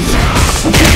Deus!